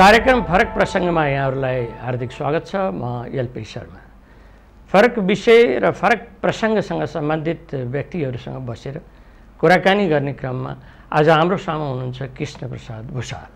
कार्यक्रम फरक प्रसङ्गमा यहाँहरूलाई हार्दिक स्वागत छ। म एलपी शर्मा। फरक विषय र फरक प्रसङ्गसँग सम्बन्धित व्यक्तिहरूसँग बसेर कुराकानी गर्ने क्रममा आज हाम्रो सामु हुनुहुन्छ कृष्ण प्रसाद भूषाल।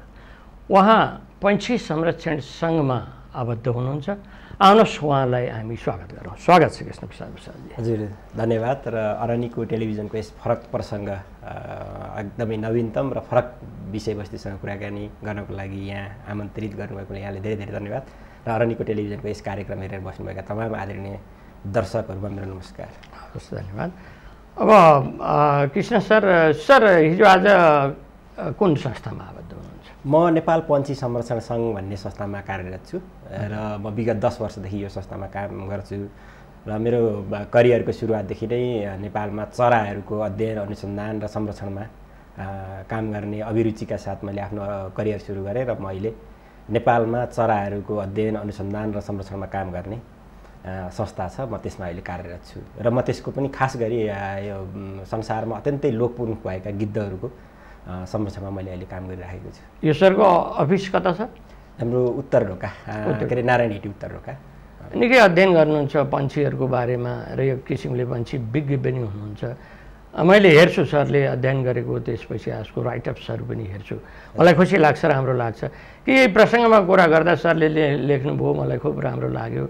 उहाँ पैँछी संरक्षण सङ्घमा आबद्ध हुनुहुन्छ। आउनुहोस् उहाँलाई हामी स्वागत गरौँ। स्वागत छ कृष्ण प्रसाद भूषालजी हजुर धन्यवाद। र अरनीको टेलिभिजनको यस फरक प्रसङ्ग एकदमै नवीनतम र फरक विषयवस्तुसँग कुराकानी गर्नको लागि यहाँ आमन्त्रित गर्नुभएकोले यहाँले धेरै धेरै धन्यवाद। र अरनीको टेलिभिजनको यस कार्यक्रम हेरेर बस्नुभएका तमाम आदरणीय दर्शकहरूमा मेरो नमस्कार। हवस् धन्यवाद। अब कृष्ण सर सर हिजो आज कुन संस्थामा आबद्ध हुनुहुन्छ? म नेपाल पन्छी संरक्षण सङ्घ भन्ने संस्थामा कार्यरत छु र म विगत दस वर्षदेखि यो संस्थामा काम गर्छु। र मेरो करियरको सुरुवातदेखि नै नेपालमा चराहरूको अध्ययन अनुसन्धान र संरक्षणमा काम गर्ने अभिरुचिका साथ मैले आफ्नो करियर सुरु गरेँ र म अहिले नेपालमा चराहरूको अध्ययन अनुसन्धान र संरक्षणमा काम गर्ने संस्था छ। म त्यसमा अहिले कार्यरत छु। र म त्यसको पनि खास गरी यो संसारमा अत्यन्तै लोकप्रिय भएका गिद्धहरूको संरक्षणमा मैले अहिले काम गरिराखेको छु। यो सरको अफिस कता छ? हाम्रो उत्तर ढोका के अरे नारायण हिटी उत्तर ढोका निकै अध्ययन गर्नुहुन्छ पन्छीहरूको बारेमा र यो किसिमले पन्छी विज्ञ पनि हुनुहुन्छ। मैले हेर्छु सरले अध्ययन गरेको त्यसपछि आजको राइटअप्सहरू पनि हेर्छु। मलाई खुसी लाग्छ राम्रो लाग्छ। कि यही प्रसङ्गमा कुरा गर्दा सरले लेख्नुभयो मलाई खुब राम्रो लाग्यो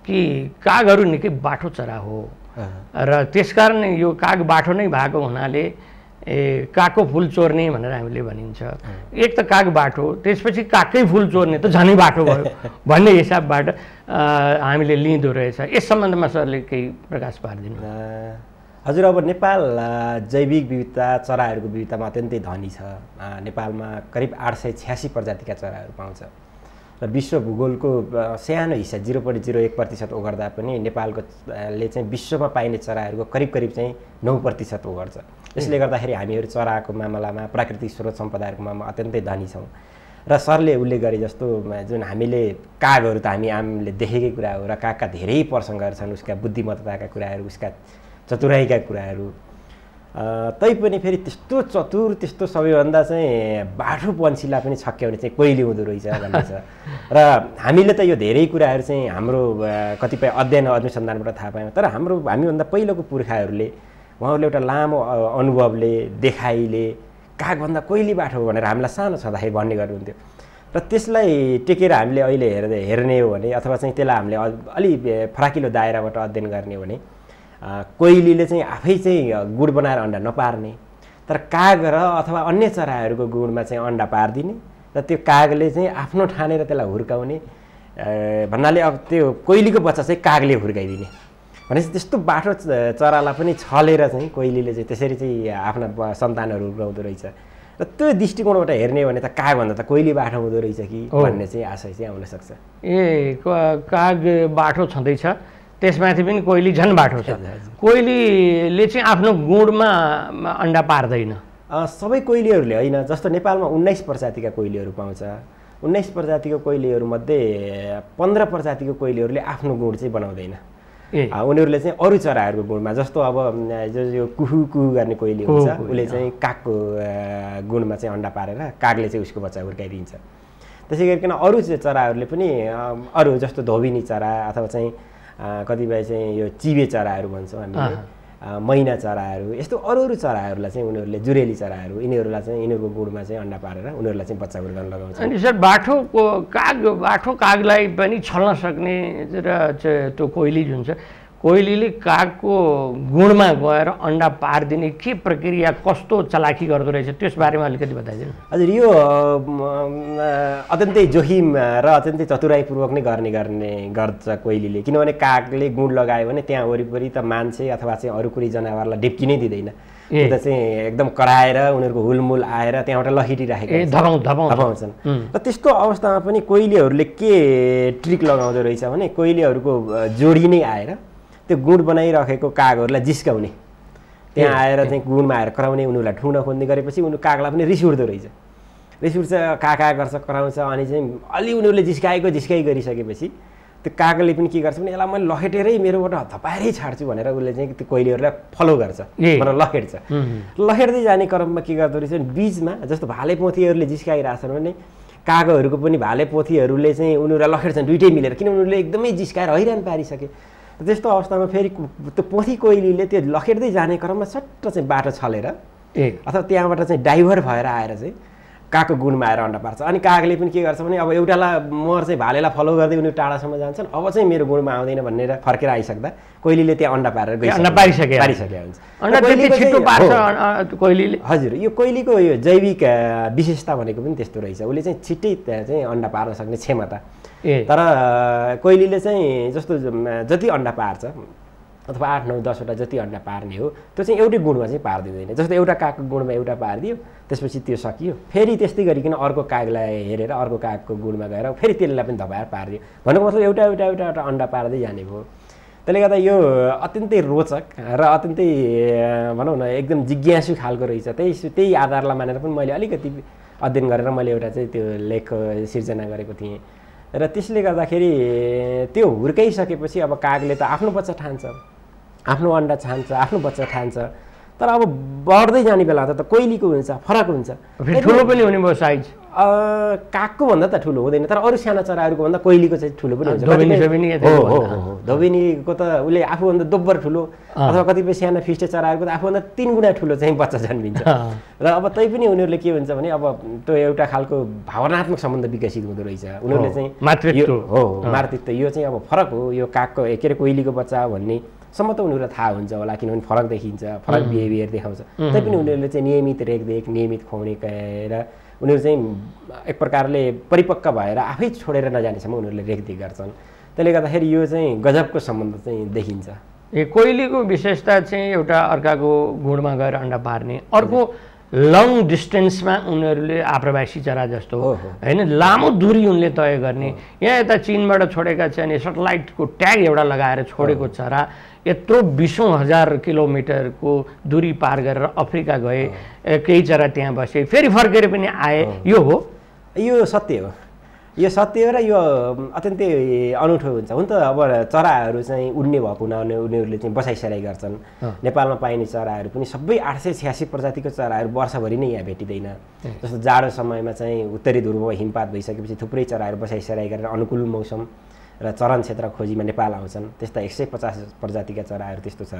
कि कागहरू निकै बाठो चरा हो। र त्यसकारण यो काग बाठो नै भएको हुनाले ए कागको फुल चोर्ने भनेर हामीले भनिन्छ। एक त काग बाठो त्यसपछि कागकै फुल चोर्ने त झनै बाठो भयो। भन्ने हिसाबबाट हामीले लिँदो रहेछ। यस सम्बन्धमा सरले केही प्रकाश पारिदिनु हजुर अब नेपाल जैविक विविधता चराहरूको विविधतामा अत्यन्तै धनी छ। नेपालमा करिब आठ सय छ्यासी प्रजातिका चराहरू पाउँछ। र विश्व भूगोलको सानो हिस्सा जिरो पोइन्ट जिरो एक प्रतिशत ओगर्दा पनि नेपालको ले चाहिँ विश्वमा पाइने चराहरूको करिब करिब चाहिँ नौ प्रतिशत ओगर्छ। यसले गर्दाखेरि हामीहरू चराको मामलामा प्राकृतिक स्रोत सम्पदाहरूको मामला अत्यन्तै धनी छौँ र सरले उल्लेख गरे जस्तो जुन हामीले कागहरू त हामी आमले देखेकै कुरा हो र कागका धेरै प्रसङ्गहरू छन् उसका बुद्धिमत्ताका कुराहरू उसका चतुराइका कुराहरू तैपनि फेरि त्यस्तो चतुर त्यस्तो सबैभन्दा चाहिँ बाठो पन्छीलाई पनि छक्क्याउने चाहिँ कोइली हुँदो रहेछ भन्ने छ र हामीले त यो धेरै कुराहरू चाहिँ हाम्रो कतिपय अध्ययन अनुसन्धानबाट थाहा पायौँ तर हाम्रो हामीभन्दा पहिलोको पुर्खाहरूले उहाँहरूले एउटा लामो अनुभवले देखाइले कागभन्दा कोइली बाठो भनेर हामीलाई सानो छँदाखेरि भन्ने गर्नुहुन्थ्यो। र त्यसलाई टेकेर हामीले अहिले हेर्दै हेर्ने हो भने अथवा चाहिँ त्यसलाई हामीले अलि फराकिलो दायराबाट अध्ययन गर्ने हो भने कोइलीले चाहिँ आफै चाहिँ गुड बनाएर अन्डा नपार्ने तर काग र अथवा अन्य चराहरूको गुडमा चाहिँ अन्डा पारिदिने र त्यो कागले चाहिँ आफ्नो ठानेर त्यसलाई हुर्काउने भन्नाले अब त्यो कोइलीको बच्चा चाहिँ कागले हुर्काइदिने। भनेपछि त्यस्तो बाठो चरालाई पनि छलेर चाहिँ कोइलीले चाहिँ त्यसरी चाहिँ आफ्ना सन्तानहरू उब्राउँदो रहेछ। र त्यो दृष्टिकोणबाट हेर्ने हो भने त कागभन्दा त कोइली बाठो हुँदो रहेछ कि। भन्ने चाहिँ आशय चाहिँ आउन सक्छ। ए काग बाठो छँदैछ? त्यसमाथि पनि कोइली झन् बाठो छ। कोइलीले चाहिँ आफ्नो गुडमा म, अन्डा पार्दैन। सबै कोइलीहरूले होइन जस्तो नेपालमा उन्नाइस प्रजातिका कोइलीहरू पाउँछ। उन्नाइस प्रजातिको कोइलीहरूमध्ये पन्ध्र प्रजातिको कोइलीहरूले आफ्नो गुड चाहिँ बनाउँदैन। उनीहरूले चाहिँ अरू चराहरूको गुणमा जस्तो अब जो यो कुहु कुहु गर्ने कोइली हुन्छ उसले चाहिँ कागको गुणमा चाहिँ अन्डा पारेर कागले चाहिँ उसको बच्चा हुर्काइदिन्छ। त्यसै गरिकन अरू चराहरूले पनि अरू जस्तो धोबिनी चरा अथवा चाहिँ कतिपय चाहिँ यो चिबे चराहरू भन्छौँ हामीले। मैना चराहरू यस्तो अरू अरू चराहरूलाई चाहिँ उनीहरूले जुरेली चराहरू यिनीहरूलाई चाहिँ यिनीहरूको गुडमा चाहिँ अन्डा पारेर उनीहरूलाई चाहिँ बच्चा हुर्काउन लगाउँछ अनि सर बाठोको काग बाठो कागलाई पनि छल्न सक्ने र त्यो कोइली जुन छ कोइलीले कागको गुणमा गएर अन्डा पारिदिने के प्रक्रिया कस्तो चलाकी गर्दो रहेछ त्यस बारेमा अलिकति बताइदिनु। हजुर यो अत्यन्तै जोखिम र अत्यन्तै चतुराइपूर्वक नै गर्ने गर्ने गर्छ कोइलीले। किनभने कागले गुड लगायो भने त्यहाँ वरिपरि त मान्छे अथवा चाहिँ अरू कुनै जनावरलाई ढिप्किनै दिँदैन। ए। उता चाहिँ एकदम कराएर उनीहरूको हुलमुल आएर त्यहाँबाट धपाउँ धपाउँछन्. र त्यस्तो अवस्थामा पनि कोइलीहरूले के ट्रिक लगाउँदो रहेछ भने कोइलीहरूको जोडी नै आएर त्यो गुड बनाइराखेको कागहरूलाई जिस्काउने। त्यहाँ आएर चाहिँ गुडमा आएर कराउने उनीहरूलाई ठुङ्न खोज्ने गरेपछि उनीहरू कागलाई पनि रिस उठ्दो रहेछ। रिस उठ्छ काका गर्छ कराउँछ अनि चाहिँ अलि उनीहरूले जिस्काएको जिस्काइ गरिसकेपछि त्यो काकाले पनि के गर्छ भने यसलाई मैले लखेटेरै मेरोबाट धपाएरै छाड्छु भनेर उसले चाहिँ त्यो कोइलीहरूलाई फलो गर्छ। भनेर लखेट्छ। लखेट्दै जाने क्रममा के गर्दो रहेछ भने बिचमा जस्तो भाले पोथीहरूले जिस्काइरहेछन् भने कागहरूको पनि भाले पोथीहरूले चाहिँ उनीहरूलाई लखेट्छन् दुइटै मिलेर। किन उनीहरूले एकदमै जिस्काएर हैरान पारिसके? त्यस्तो अवस्थामा फेरि त्यो पोथी कोइलीले त्यो लखेट्दै जाने क्रममा सट्ट चाहिँ बाटो छलेर ए। अथवा त्यहाँबाट चाहिँ डाइभर भएर आएर चाहिँ कागको गुणमा आएर अन्डा पार्छ। अनि कागले पनि के गर्छ भने अब एउटालाई मर चाहिँ भालेलाई फलो गर्दै उनीहरू टाढासम्म जान्छन्। अब चाहिँ मेरो गुणमा आउँदैन भनेर फर्केर आइसक्दा कोइलीले त्यहाँ अन्डा पारेर त्यो अन्डा पारिसके पारिसके हुन्छ। कोइलीले। हजुर यो कोइलीको यो जैविक विशेषता भनेको पनि त्यस्तो रहेछ। उसले चाहिँ छिट्टै त्यहाँ चाहिँ अन्डा पार्न सक्ने क्षमता तर कोइलीले चाहिँ जस्तो जति अन्डा पार्छ अथवा आठ नौ दसवटा जति अन्डा पार्ने हो त्यो चाहिँ एउटै गुणमा चाहिँ पारिदिँदैन। जस्तो एउटा कागको गुणमा एउटा पारिदियो त्यसपछि त्यो सकियो। फेरि त्यस्तै गरिकन अर्को कागलाई हेरेर अर्को कागको गुणमा गएर फेरि त्यसलाई पनि धपाएर पारिदियो। भनेको मतलब एउटा एउटा एउटा एउटा अन्डा पार्दै जाने भयो। त्यसले गर्दा यो अत्यन्तै रोचक र अत्यन्तै भनौँ न एकदम जिज्ञासु खालको रहेछ। त्यही त्यही आधारलाई मानेर पनि मैले अलिकति अध्ययन गरेर मैले एउटा चाहिँ त्यो लेख सिर्जना गरेको थिएँ। र त्यसले गर्दाखेरि त्यो हुर्काइसकेपछि अब कागले त आफ्नो बच्चा ठान्छ। आफ्नो अन्डा छान्छ आफ्नो बच्चा ठान्छ। तर अब बढ्दै जाने बेला त कोइलीको हुन्छ फरक हुन्छ। फेरि ठुलो पनि हुने भयो साइज कागको भन्दा त ठुलो हुँदैन तर अरू साना चराहरूको भन्दा कोइलीको चाहिँ ठुलो पनि हुन्छ। धोबिनीको त उसले आफूभन्दा दोब्बर ठुलो अथवा कतिपय साना फिस्टे चराहरूको त आफूभन्दा तिन गुणा ठुलो चाहिँ बच्चा जन्मिन्छ। र अब तै पनि उनीहरूले के हुन्छ भने अब त्यो एउटा खालको भावनात्मक सम्बन्ध विकसित हुँदो रहेछ। उनीहरूले चाहिँ मातृत्व। हो, मातृत्व। यो चाहिँ अब फरक हो। यो कागको के अरे कोइलीको बच्चा हो भन्ने सम्म त उनीहरूलाई थाहा हुन्छ होला किनभने फरक देखिन्छ फरक बिहेभियर देखाउँछ। तैपनि उनीहरूले चाहिँ नियमित रेखदेख नियमित खुवाउने गएर उनीहरू चाहिँ एक प्रकारले परिपक्व भएर आफै छोडेर नजानेसम्म उनीहरूले रेखदेख गर्छन्। त्यसले गर्दाखेरि यो चाहिँ गजबको सम्बन्ध चाहिँ देखिन्छ। ए कोइलीको विशेषता चाहिँ एउटा अर्काको गुणमा गएर अन्डा पार्ने। अर्को लङ डिस्टेन्समा उनीहरूले आप्रवासी चरा जस्तो। होइन लामो दूरी उनले तय गर्ने। यहाँ यता चिनबाट छोडेका चाहिँ सेटेलाइटको ट्याग एउटा लगाएर छोडेको चरा। यत्रो बिसौँ हजार किलोमिटरको दूरी पार गरेर अफ्रिका गए केही चरा त्यहाँ बसे। फेरि फर्केर पनि आए। यो हो। यो सत्य हो। यो सत्य हो र यो अत्यन्तै अनौठो हुन्छ। हुन त अब चराहरू चाहिँ उड्ने भएको हुनाले उनीहरूले चाहिँ बसाइसराइ गर्छन्। नेपालमा पाइने चराहरू पनि सबै आठ सय छ्यासी प्रजातिको चराहरू वर्षभरि नै यहाँ भेटिँदैन। जस्तो जाडो समयमा चाहिँ उत्तरी ध्रुवमा हिमपात भइसकेपछि थुप्रै चराहरू बसाइसराइ गरेर अनुकूल मौसम। र चरण क्षेत्र खोजीमा नेपाल आउँछन् त्यस्ता एक सय पचास प्रजातिका चराहरू त्यस्तो छ।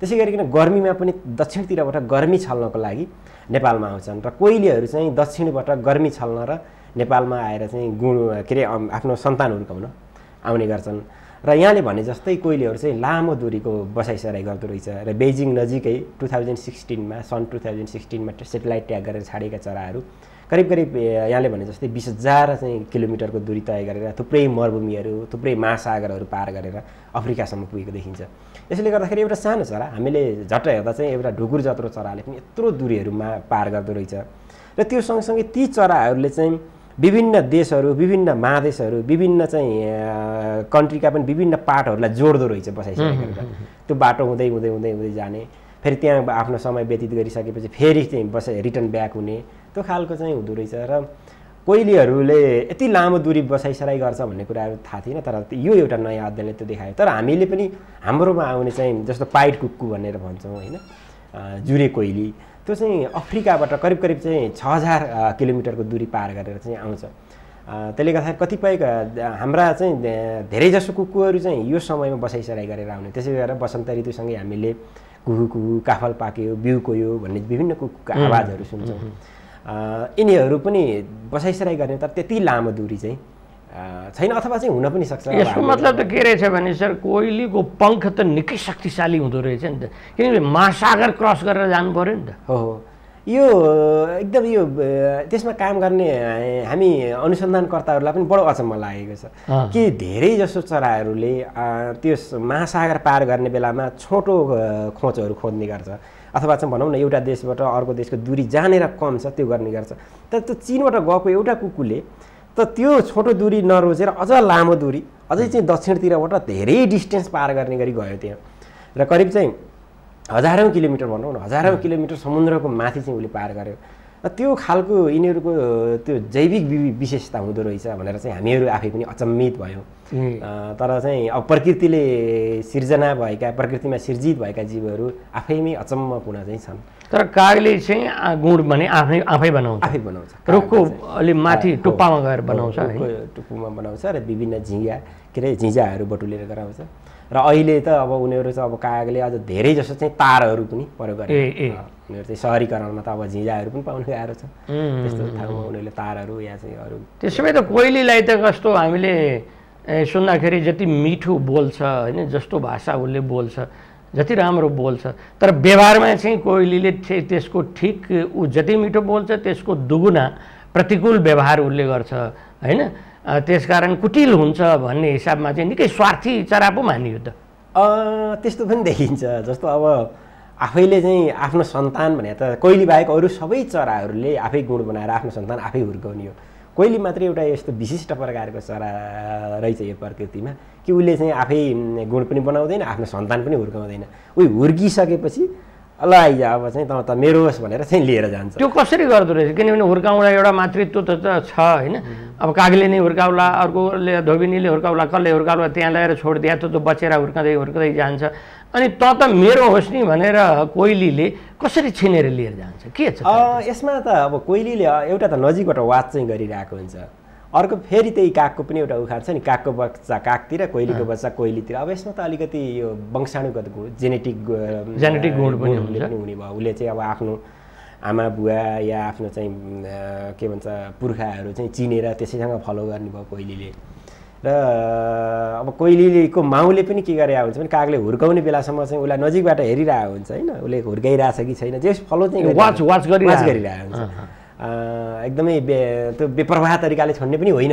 त्यसै गरिकन गर्मीमा पनि दक्षिणतिरबाट गर्मी छल्नको लागि नेपालमा आउँछन् र कोइलीहरू चाहिँ दक्षिणबाट गर्मी छल्न र नेपालमा आएर चाहिँ गुण के अरे आफ्नो सन्तान हुर्काउन आउने गर्छन्। र यहाँले भने जस्तै कोइलीहरू चाहिँ लामो दूरीको बसाइसराइ गर्दो रहेछ र बेजिङ नजिकै टु थाउजन्ड सिक्सटिनमा सन् टु थाउजन्ड सिक्सटिनमा सेटेलाइट ट्याग गरेर छाडेका चराहरू करिब करिब यहाँले भने जस्तै बिस हजार चाहिँ किलोमिटरको दूरी तय गरेर थुप्रै मरुभूमिहरू थुप्रै महासागरहरू पार गरेर अफ्रिकासम्म पुगेको देखिन्छ। यसले गर्दाखेरि एउटा सानो चरा हामीले झट्ट हेर्दा चाहिँ एउटा ढुकुर जत्रो चराले पनि यत्रो दूरीहरूमा पार गर्दो रहेछ। र त्यो सँगसँगै ती चराहरूले चाहिँ विभिन्न देशहरू विभिन्न महादेशहरू विभिन्न चाहिँ कन्ट्रीका पनि विभिन्न पार्टहरूलाई जोड्दो रहेछ बसाइसकेको गरेर त्यो बाटो हुँदै हुँदै हुँदै हुँदै जाने। फेरि त्यहाँ आफ्नो समय व्यतीत गरिसकेपछि फेरि चाहिँ बसाइ रिटर्न ब्याक हुने। त्यो खालको चाहिँ हुँदो रहेछ र कोइलीहरूले यति लामो दूरी बसाइसराइ गर्छ भन्ने कुराहरू थाहा थिएन तर यो एउटा नयाँ अध्ययनले त्यो देखायो। तर हामीले पनि हाम्रोमा आउने चाहिँ जस्तो पाइट कुक्कु भनेर भन्छौँ होइन? जुरे कोइली त्यो चाहिँ अफ्रिकाबाट करिब करिब चाहिँ छ हजार किलोमिटरको दूरी पार गरेर चाहिँ आउँछ। त्यसले गर्दाखेरि कतिपय हाम्रा चाहिँ धेरैजसो कुकुरहरू चाहिँ यो समयमा बसाइसराइ गरेर आउने। त्यसै गरेर वसन्त ऋतुसँगै हामीले कुहु कुहु काफल पाक्यो बिउ कोयो भन्ने विभिन्न कुकुरको आवाजहरू सुन्छौँ। यिनीहरू पनि बसाइसराइ गर्ने तर त्यति लामो दूरी चाहिँ छैन अथवा चाहिँ हुन पनि सक्छ। यसको मतलब त के रहेछ भने सर कोइलीको पङ्ख त निकै शक्तिशाली हुँदो रहेछ नि त। किनकि महासागर क्रस गरेर जानु पऱ्यो नि त। हो हो। यो एकदम यो त्यसमा काम गर्ने हामी अनुसन्धानकर्ताहरूलाई पनि बडो अचम्म लागेको छ। कि धेरै जसो चराहरूले अ, त्यस महासागर पार गर्ने बेलामा छोटो अ, खोजहरू खोज्ने गर्छ। अथवा चाहिँ भनौँ न एउटा देशबाट अर्को देशको दूरी जानेर कम छ त्यो गर्ने गर्छ। तर त्यो चिनबाट गएको एउटा कुकुरले त त्यो छोटो दूरी नरोजेर अझ लामो दूरी अझै चाहिँ दक्षिणतिरबाट धेरै डिस्टेन्स पार गर्ने गरी गयो त्यहाँ र करिब चाहिँ हजारौँ किलोमिटर भनौँ न हजारौँ किलोमिटर समुद्रको माथि चाहिँ उसले पार गर्यो। त्यो खालको यिनीहरूको त्यो जैविक विशेषता हुँदो रहेछ भनेर चाहिँ हामीहरू आफै पनि अचम्मित भयौँ। तर चाहिँ अब प्रकृतिले सिर्जना भएका प्रकृतिमा सिर्जित भएका जीवहरू आफैमै अचम्मपूर्ण चाहिँ छन्। तर कागले चाहिँ गुड भने आफै आफै बनाउँछ। आफै बनाउँछ। रुखको। अलि माथि टुप्पामा गएर बनाउँछ टुप्पोमा बनाउँछ र विभिन्न झिँगा के अरे झिँझाहरू बटुलेर गराउँछ। र अहिले त अब उनीहरू चाहिँ अब कागले अझ धेरै जसो चाहिँ तारहरू पनि प्रयोग गरे उनीहरू चाहिँ सहरीकरणमा त अब झिँझाहरू पनि पाउनु गाह्रो छ। त्यस्तो ठाउँमा उनीहरूले तारहरू या चाहिँ अरू त्यसो भए त कोइलीलाई त कस्तो हामीले सुन्दाखेरि जति मिठो बोल्छ होइन जस्तो भाषा उसले बोल्छ जति राम्रो बोल्छ। तर व्यवहारमा चाहिँ कोइलीले त्यसको ठिक ऊ जति मिठो बोल्छ त्यसको दुगुना प्रतिकूल व्यवहार उसले गर्छ होइन? त्यसकारण कुटिल हुन्छ भन्ने हिसाबमा चाहिँ निकै स्वार्थी चरा पो मानियो त। त्यस्तो पनि देखिन्छ जस्तो अब आफैले चाहिँ आफ्नो सन्तान भने त कोइली बाहेक अरू सबै चराहरूले आफै गुण बनाएर आफ्नो सन्तान आफै हुर्काउने हो। कोइली मात्रै एउटा यस्तो विशिष्ट प्रकारको चरा रहेछ यो प्रकृतिमा कि उसले चाहिँ आफै गुण पनि बनाउँदैन आफ्नो सन्तान पनि हुर्काउँदैन। उही हुर्किसकेपछि ल आइज अब चाहिँ त त मेरो होस् भनेर चाहिँ लिएर जान्छ। त्यो कसरी गर्दो रहेछ? किनभने हुर्काउँदा एउटा मातृत्व त त छ होइन? अब कागले नै हुर्काउला अर्कोले धोबिनीले हुर्काउला कसले हुर्काउला त्यहाँ ल्याएर छोडिदिया त त्यो बचेर हुर्काउँदै हुर्काउँदै जान्छ। अनि त त मेरो होस् नि भनेर कोइलीले कसरी छिनेर लिएर जान्छ? के छ यसमा त अब कोइलीले एउटा त नजिकबाट वाच चाहिँ गरिरहेको हुन्छ। अर्को फेरि त्यही कागको पनि एउटा उखान छ नि कागको बच्चा कागतिर कोइलीको बच्चा कोइलीतिर। अब यसमा त अलिकति यो वंशाणुगत जेनेटिक जेनेटिक गुण पनि हुने भयो। उसले चाहिँ अब आफ्नो आमा बुवा या आफ्नो चाहिँ के भन्छ पुर्खाहरू चाहिँ चिनेर त्यसैसँग फलो गर्ने भयो कोइलीले। र अब कोइलीको माउले पनि के गरेर हुन्छ भने कागले हुर्काउने बेलासम्म चाहिँ उसलाई नजिकबाट हेरिरहेको हुन्छ होइन? उसले हुर्काइरहेछ कि छैन? जे फलो चाहिँ वाच- वाच। गरिरहेको हुन्छ। एकदमै बे त्यो बेप्रवाह तरिकाले छोड्ने पनि होइन।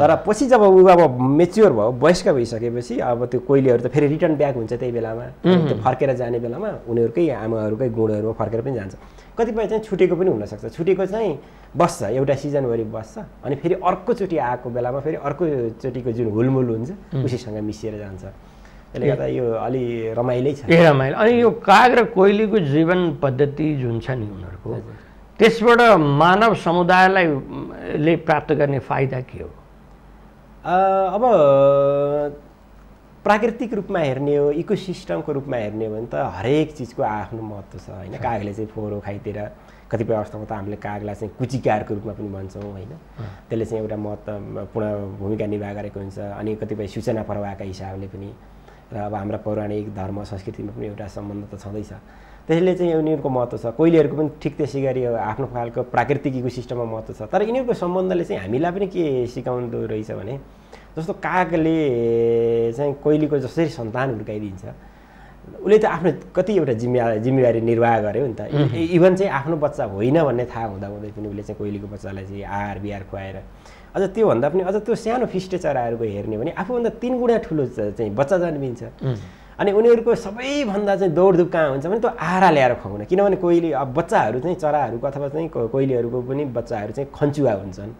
तर पछि जब ऊ अब मेच्योर भयो वयस्क भइसकेपछि अब त्यो कोइलीहरू त फेरि रिटर्न ब्याक हुन्छ त्यही बेलामा। त्यो फर्केर जाने बेलामा उनीहरूकै आमाहरूकै गुणहरूमा फर्केर पनि जान्छ। कतिपय चाहिँ छुटेको पनि हुनसक्छ। छुटेको चाहिँ बस्छ एउटा सिजनभरि बस्छ अनि फेरि अर्कोचोटि आएको बेलामा फेरि अर्कोचोटिको जुन हुलमुल हुन्छ उसीसँग मिसिएर जान्छ। त्यसले गर्दा यो अलि रमाइलै छ। ए रमाइलो। अनि यो काग र कोइलीको जीवन पद्धति जुन छ नि उनीहरूको त्यसबाट मानव समुदायलाई ले प्राप्त गर्ने फाइदा के हो? अब प्राकृतिक रूपमा हेर्ने हो इकोसिस्टमको रूपमा हेर्ने हो भने त हरेक चिजको आफ्नो महत्त्व छ होइन? कागले चाहिँ फोहोरो खाइतिर कतिपय अवस्थामा त हामीले कागलाई चाहिँ कुचिकारको रूपमा पनि भन्छौँ होइन? त्यसले चाहिँ एउटा महत्त्वपूर्ण भूमिका निर्वाह गरेको हुन्छ अनि कतिपय सूचना प्रवाहका हिसाबले पनि र अब हाम्रा पौराणिक धर्म संस्कृतिमा पनि एउटा सम्बन्ध त छँदैछ। त्यसले चाहिँ उनीहरूको महत्त्व छ। कोइलीहरूको पनि ठिक त्यसै गरी आफ्नो खालको प्राकृतिक इकोसिस्टममा महत्त्व छ। तर यिनीहरूको सम्बन्धले चाहिँ हामीलाई पनि के सिकाउँदो रहेछ भने जस्तो कागले चाहिँ कोइलीको जसरी सन्तान हुर्काइदिन्छ उसले त आफ्नो कति एउटा जिम्मेवारी जिम्मेवारी निर्वाह गर्यो नि त। इभन चाहिँ आफ्नो बच्चा होइन भन्ने थाहा हुँदा हुँदै पनि उसले चाहिँ कोइलीको बच्चालाई चाहिँ आहार बिहार खुवाएर अझ त्योभन्दा पनि अझ त्यो सानो फिस्टे चराहरूको हेर्ने भने आफूभन्दा तिन गुणा ठुलो चाहिँ बच्चा जन्मिन्छ। अनि उनीहरूको सबैभन्दा चाहिँ दौडधुप कहाँ हुन्छ भने त्यो आहारा ल्याएर खुवाउन। किनभने कोइली अब बच्चाहरू चाहिँ चराहरूको अथवा चाहिँ कोइलीहरूको पनि बच्चाहरू चाहिँ खन्चुवा हुन्छन्।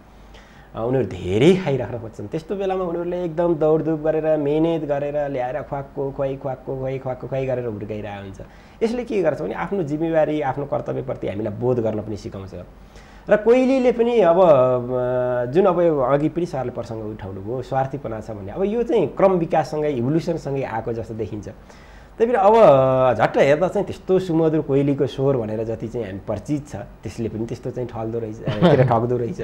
उनीहरू धेरै खाइराख्न खोज्छन्। त्यस्तो बेलामा उनीहरूले एकदम दौडधुप गरेर मिहिनेत गरेर ल्याएर खुवाक्को खुवाइ खुवाक्को खुवाइ खुवाक्को खुवाइ गरेर हुर्काइरहेको हुन्छ। यसले के गर्छ भने आफ्नो जिम्मेवारी आफ्नो कर्तव्यप्रति हामीलाई बोध गर्न पनि सिकाउँछ। र कोइलीले पनि अब जुन अब यो अघि पनि सरले प्रसङ्ग उठाउनु भयो स्वार्थीपना छ भन्ने अब यो चाहिँ क्रम विकाससँगै इभोल्युसनसँगै आएको जस्तो देखिन्छ। त्यही भएर अब झट्ट हेर्दा चाहिँ त्यस्तो सुमधुर कोइलीको स्वर भनेर जति चाहिँ हामी परिचित छ त्यसले पनि त्यस्तो चाहिँ ठल्दो रहेछ के ठग्दो रहेछ।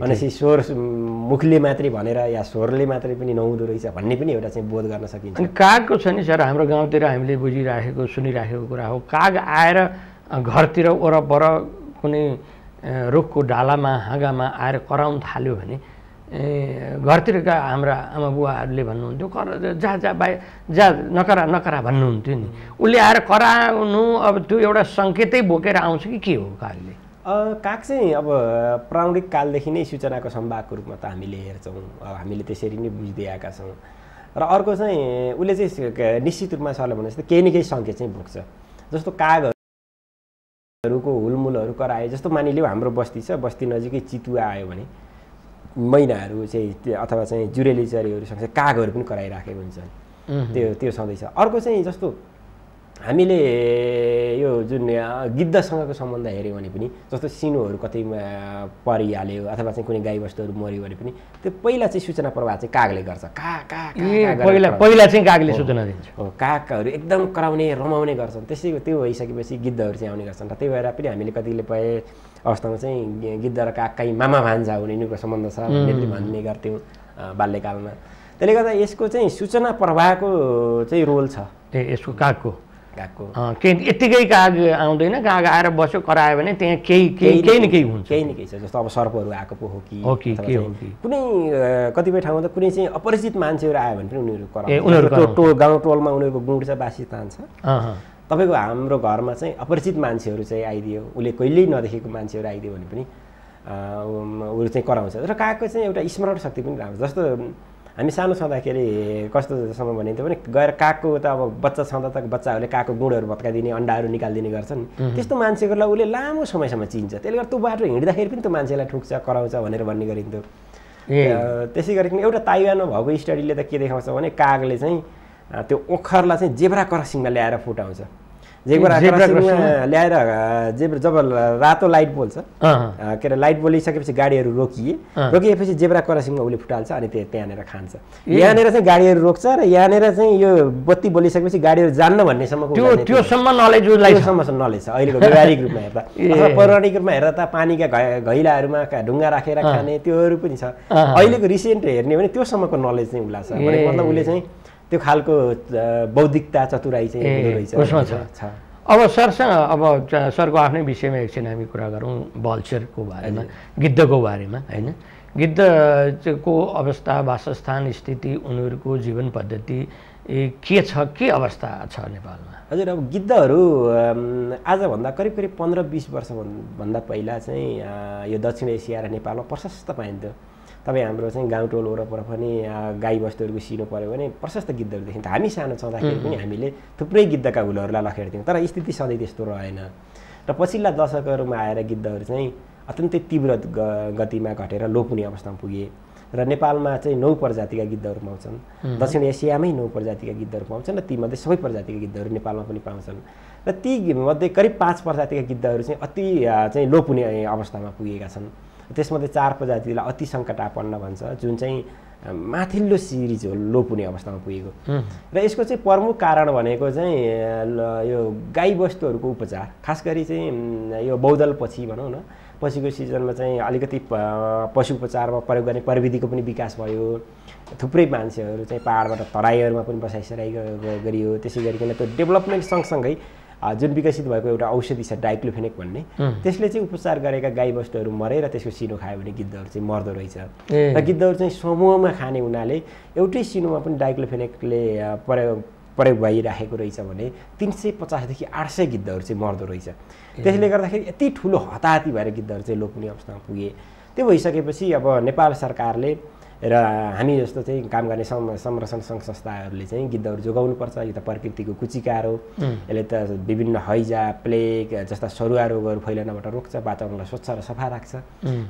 भनेपछि स्वर मुखले मात्रै भनेर या स्वरले मात्रै पनि नहुँदो रहेछ भन्ने पनि एउटा चाहिँ बोध गर्न सकिन्छ। अनि कागको छ नि सर हाम्रो गाउँतिर हामीले बुझिराखेको सुनिराखेको कुरा हो काग आएर घरतिर वरपर कुनै रुखको डालामा हाँगामा आएर कराउन थाल्यो भने घरतिरका हाम्रा आमा बुवाहरूले भन्नुहुन्थ्यो कर जा जा बाई जा नकरा नकरा भन्नुहुन्थ्यो नि। उसले आएर कराउनु अब त्यो एउटा सङ्केतै बोकेर आउँछ कि के हो कागले? काग चाहिँ अब प्रारम्भिक कालदेखि नै सूचनाको सम्भागको रूपमा त हामीले हेर्छौँ हामीले त्यसरी नै बुझ्दै आएका छौँ। र अर्को चाहिँ उसले चाहिँ निश्चित रूपमा सरले भने जस्तो केही न केही सङ्केत चाहिँ बोक्छ। जस्तो कागहरूको हुलमुलहरू कराए जस्तो मानिलियो हाम्रो बस्ती छ। बस्ती नजिकै चितुवा आयो भने मैनाहरू चाहिँ अथवा चाहिँ जुरेली चरीहरू सँगसँगै कागहरू पनि कराइराखेको हुन्छन्। त्यो त्यो छँदैछ अर्को चाहिँ जस्तो हामीले यो जुन गिद्धसँगको सम्बन्ध हेऱ्यौँ भने पनि जस्तो सिनुहरू कतै परिहाल्यो अथवा चाहिँ कुनै गाईबस्तुहरू मऱ्यो भने पनि त्यो पहिला चाहिँ सूचना प्रवाह चाहिँ कागले गर्छ। का का का, ए का गरेर पहिला चाहिँ कागले सूचना दिन्छ। हो कागहरू एकदम कराउने रमाउने गर्छन्। त्यसै त्यो भइसकेपछि गिद्धहरू चाहिँ आउने गर्छन्। र त्यही भएर पनि हामीले कतिपय अवस्थामा चाहिँ गिद्ध र काग कहीँ मामा भान्जा हुने यिनीहरूको सम्बन्ध छ भन्ने भन्ने गर्थ्यौँ बाल्यकालमा। त्यसले गर्दा यसको चाहिँ सूचना प्रवाहको चाहिँ रोल छ। ए यसको कागको? अँ, केही यत्तिकै काग आउँदैन काग आएर बस्यो करायो भने त्यहाँ केही केही केही न केही हुन्छ। केही न केही छ जस्तो अब सर्पहरू आएको पो हो कि हो कि, अथवा के हो चाहिँ कि। कुनै कतिपय ठाउँमा त कुनै चाहिँ अपरिचित मान्छेहरू आयो भने पनि उनीहरू ए, उनीहरू गाउँ टोलमा उनीहरूको गुण छ बासितान छ अँ, अँ। तपाईँको हाम्रो घरमा चाहिँ अपरिचित मान्छेहरू चाहिँ आइदियो उसले कहिल्यै नदेखेको मान्छेहरू आइदियो भने पनि ऊ चाहिँ कराउँछ। र कागको चाहिँ एउटा स्मरण शक्ति पनि राम्रो जस्तो हामी सानो छँदाखेरि कस्तोसम्म भनिन्थ्यो भने गएर कागको त अब बच्चा छँदा त बच्चाहरूले कागको गुँडहरू भत्काइदिने अन्डाहरू निकालिदिने गर्छन्। त्यस्तो मान्छेकोलाई उसले लामो समयसम्म चिन्छ। त्यसले गर्दा त्यो बाटो हिँड्दाखेरि पनि त्यो मान्छेलाई ठुक्छ कराउँछ भनेर भन्ने गरिन्थ्यो त्यसै गरिकन एउटा ताइवानमा भएको स्टडीले त के देखाउँछ भने कागले चाहिँ त्यो ओखरलाई चाहिँ जेब्रा क्रसिङमा ल्याएर फुटाउँछ। जेब्रा ल्याएर जेब्रा जब रातो लाइट बोल्छ के अरे लाइट बोलिसकेपछि गाडीहरू रोकिए। रोकिएपछि जेब्रा क्रसिङमा उसले फुटाल्छ अनि त्यो त्यहाँनिर खान्छ। यहाँनिर चाहिँ गाडीहरू रोक्छ र यहाँनिर चाहिँ यो बत्ती बोलिसकेपछि गाडीहरू जान्न भन्नेसम्मको चाहिँ त्योसम्म नलेज उसलाई छ। त्योसम्म नलेज छ। अहिलेको व्यवहारिक रूपमा हेर्दा। अथवा पौराणिक रूपमा हेर्दा त पानीका घैलाहरूमा ढुङ्गा राखेर खाने त्योहरू पनि छ। अहिलेको रिसेन्ट हेर्ने भने त्योसम्मको नलेज चाहिँ उसलाई छ। मतलब उसले चाहिँ त्यो खालको बौद्धिकता चतुराई चाहिँ उसमा छ। अब सरसँग अब सरको आफ्नै विषयमा एकछिन हामी कुरा गरौँ बल्चरको बारेमा गिद्धको बारेमा होइन? गिद्धको अवस्था वासस्थान स्थिति उनीहरूको जीवन पद्धति ए, के छ के अवस्था छ नेपालमा? हजुर अब गिद्धहरू आजभन्दा करिब करिब पन्ध्र बिस वर्ष भन्- भन्दा पहिला चाहिँ यो दक्षिण एसिया र नेपालमा प्रशस्त पाइन्थ्यो। तपाईँ हाम्रो चाहिँ गाउँ टोल वरपर पनि अ, गाई बस्तुहरूको सिनो पऱ्यो भने प्रशस्त गिद्धहरू देखिन्थ्यो हामी सानो छँदाखेरि पनि हामीले थुप्रै गिद्धका हुलहरूलाई लखेड्थ्यौँ तर स्थिति सधैँ त्यस्तो रहेन। र पछिल्ला दशकहरूमा आएर गिद्धहरू चाहिँ अत्यन्तै तीव्र गतिमा घटेर लोप हुने अवस्थामा पुगे। र नेपालमा चाहिँ नौ प्रजातिका गिद्धहरू पाउँछन्। दक्षिण एसियामै नौ प्रजातिका गिद्धहरू पाउँछन् र तीमध्ये सबै प्रजातिका गिद्धहरू नेपालमा पनि पाउँछन्। र ती मध्ये करिब पाँच प्रजातिका गिद्धहरू चाहिँ अति चाहिँ लोप हुने अवस्थामा पुगेका छन्। त्यसमध्ये चार प्रजातिलाई अति सङ्कटापन्न भन्छ जुन चाहिँ माथिल्लो सिरिज हो लोप हुने अवस्थामा पुगेको। र यसको चाहिँ प्रमुख कारण भनेको चाहिँ यो गाईबस्तुहरूको उपचार खास गरी चाहिँ यो बौद्धलपछि भनौँ न पछिको सिजनमा चाहिँ अलिकति पशु उपचारमा प्रयोग गर्ने प्रविधिको पनि विकास भयो। थुप्रै मान्छेहरू चाहिँ पाहाडबाट तराईहरूमा पनि बसाइसराई गरियो। त्यसै गरिकन त्यो डेभलपमेन्ट सँगसँगै जुन विकसित भएको एउटा औषधि छ डाइक्लोफेनेक भन्ने। त्यसले चाहिँ उपचार गरेका गाईबस्तुहरू मरे र त्यसको सिनो खायो भने गिद्धहरू चाहिँ मर्दो रहेछ। र गिद्धहरू चाहिँ समूहमा खाने हुनाले एउटै सिनोमा पनि डाइक्लोफेनेकले प्रयोग प्रयोग भइराखेको रहेछ भने तिन सय पचासदेखि आठ सय गिद्धहरू चाहिँ मर्दो रहेछ। त्यसले गर्दाखेरि यति ठुलो हताहती भएर गिद्धहरू चाहिँ लोप हुने अवस्थामा पुगे। त्यो भइसकेपछि अब नेपाल सरकारले र हामी जस्तो चाहिँ काम गर्ने सम संरक्षण सङ्घ संस्थाहरूले चाहिँ गिद्धहरू जोगाउनुपर्छ। यो त प्रकृतिको कुचिकार। हो यसले त विभिन्न हैजा प्लेग जस्ता सरुवा रोगहरू फैलनबाट रोक्छ वातावरणलाई स्वच्छ र सफा राख्छ।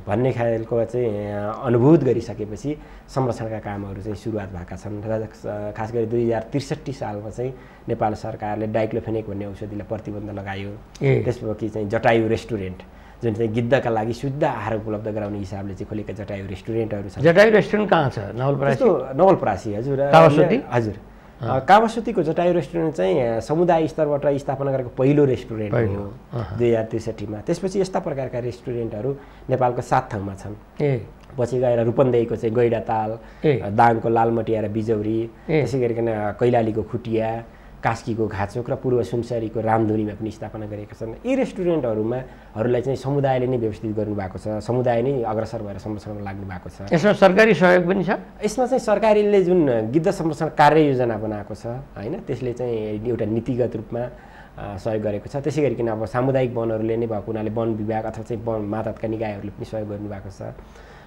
भन्ने खालको चाहिँ अनुभूत गरिसकेपछि संरक्षणका कामहरू चाहिँ सुरुवात भएका छन्। र खास गरी दुई हजार त्रिसठी सालमा चाहिँ नेपाल सरकारले डाइक्लोफेनेक भन्ने औषधिलाई प्रतिबन्ध लगायो। त्यसपछि चाहिँ जटायु रेस्टुरेन्ट। जुन चाहिँ गिद्धका लागि शुद्ध आहार उपलब्ध गराउने हिसाबले चाहिँ खोलेका जटायु रेस्टुरेन्टहरू छन्। जटायु रेस्टुरेन्ट कहाँ छ? नवलपरासी? नवलपरासी हजुर? हजुर। कावासोतीको जटायु रेस्टुरेन्ट चाहिँ समुदाय स्तरबाट स्थापना गरेको पहिलो रेस्टुरेन्ट हो। दुई हजार त्रिसठीमा। त्यसपछि यस्ता प्रकारका रेस्टुरेन्टहरू नेपालको सात ठाउँमा छन्। ए। पछि गएर रूपन्देहीको चाहिँ गैडा ताल। दाङको लालमटिया र बिजौरी। त्यसै गरिकन कैलालीको खुटिया कास्कीको घाचोक र पूर्व सुनसरीको रामधुनीमा पनि स्थापना गरेका छन्। यी रेस्टुरेन्टहरूमा हरूलाई चाहिँ समुदायले नै व्यवस्थित गर्नुभएको छ समुदाय नै अग्रसर भएर संरक्षणमा लाग्नु भएको छ। यसमा सरकारी सहयोग पनि छ? यसमा चाहिँ सरकारले जुन गिद्ध संरक्षण कार्ययोजना बनाएको छ होइन त्यसले चाहिँ एउटा नीतिगत रूपमा सहयोग गरेको छ। त्यसै गरिकन अब सामुदायिक वनहरूले नै भएको हुनाले वन विभाग अथवा चाहिँ वन मातहतका निकायहरूले पनि सहयोग गर्नुभएको छ।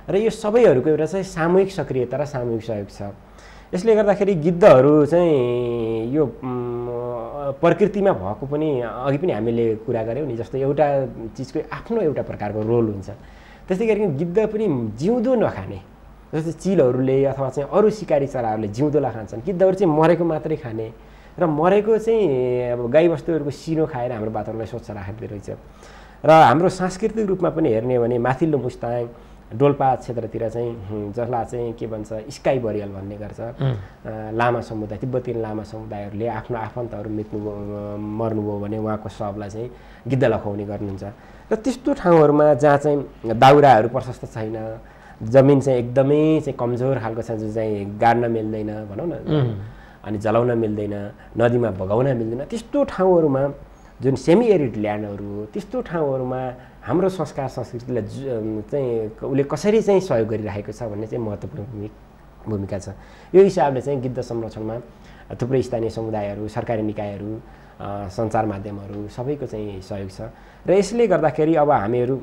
र यो सबैहरूको एउटा चाहिँ सामूहिक सक्रियता र सामूहिक सहयोग छ। यसले गर्दाखेरि गिद्धहरू चाहिँ यो प्रकृतिमा भएको पनि अघि पनि हामीले कुरा गऱ्यौँ नि जस्तो एउटा चिजको आफ्नो एउटा प्रकारको रोल हुन्छ। त्यस्तै गरिकन गिद्ध पनि जिउँदो नखाने जस्तै चिलहरूले अथवा चाहिँ अरू सिकारी चराहरूले जिउँदोलाई खान्छन् गिद्धहरू चाहिँ मरेको मात्रै खाने र मरेको चाहिँ अब गाईबस्तुहरूको सिनो खाएर हाम्रो वातावरणलाई स्वच्छ राख्दो रहेछ। र हाम्रो सांस्कृतिक रूपमा पनि हेर्ने हो भने माथिल्लो मुस्ताङ डोल्पा क्षेत्रतिर चाहिँ जसलाई चाहिँ के भन्छ स्काई बरियल भन्ने गर्छ। लामा समुदाय तिब्बती लामा समुदायहरूले आफ्नो आफन्तहरू मिट्नु मर्नुभयो भने उहाँको शवलाई चाहिँ गिद्ध लखाउने गर्नुहुन्छ। र त्यस्तो ठाउँहरूमा जहाँ चाहिँ दाउराहरू प्रशस्त छैन जमिन चाहिँ एकदमै चाहिँ कमजोर खालको छ जो चाहिँ गाड्न मिल्दैन भनौँ न। अनि जलाउन मिल्दैन नदीमा बगाउन मिल्दैन त्यस्तो ठाउँहरूमा जुन सेमी एरिड ल्यान्डहरू हो त्यस्तो ठाउँहरूमा हाम्रो संस्कार संस्कृतिलाई चाहिँ उसले कसरी चाहिँ सहयोग गरिरहेको छ भन्ने चाहिँ महत्त्वपूर्ण भूमि भूमिका छ। यो हिसाबले चाहिँ गिद्ध संरक्षणमा थुप्रै स्थानीय समुदायहरू सरकारी निकायहरू सञ्चार माध्यमहरू सबैको चाहिँ सहयोग छ। र यसले गर्दाखेरि अब हामीहरू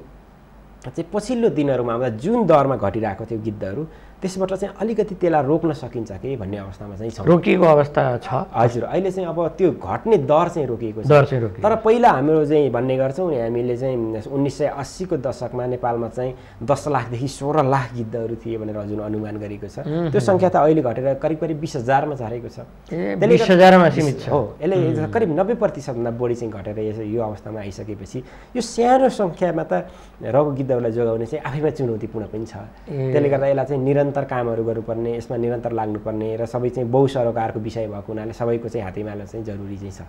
चाहिँ पछिल्लो दिनहरूमा जुन दरमा घटिरहेको थियो गिद्धहरू त्यसबाट चाहिँ अलिकति त्यसलाई रोक्न सकिन्छ कि भन्ने अवस्थामा चाहिँ छौँ। रोकिएको अवस्था छ। हजुर अहिले चाहिँ अब त्यो घट्ने दर चाहिँ रोकिएको छ। दर चाहिँ रोकिएको। तर पहिला हाम्रो चाहिँ भन्ने गर्छौँ नि हामीले चाहिँ उन्नाइस सय अस्सीको दशकमा नेपालमा चाहिँ दस लाखदेखि सोह्र लाख गिद्धहरू थिए भनेर जुन अनुमान गरेको छ। त्यो सङ्ख्या त अहिले घटेर करिब करिब बिस हजारमा झरेको छ। सीमित छ। हो यसले करिब नब्बे प्रतिशतभन्दा बढी चाहिँ घटेर यस यो अवस्थामा आइसकेपछि यो सानो सङ्ख्यामा त रगो गिद्धहरूलाई जोगाउने चाहिँ आफैमा चुनौतीपूर्ण पनि छ। त्यसले गर्दा यसलाई चाहिँ निरन्तर कामहरू गर्नुपर्ने यसमा निरन्तर लाग्नुपर्ने र सबै चाहिँ बहुसरोकारको विषय भएको हुनाले सबैको चाहिँ हातेमालो चाहिँ जरुरी चाहिँ छ।